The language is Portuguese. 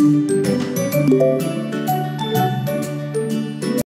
Música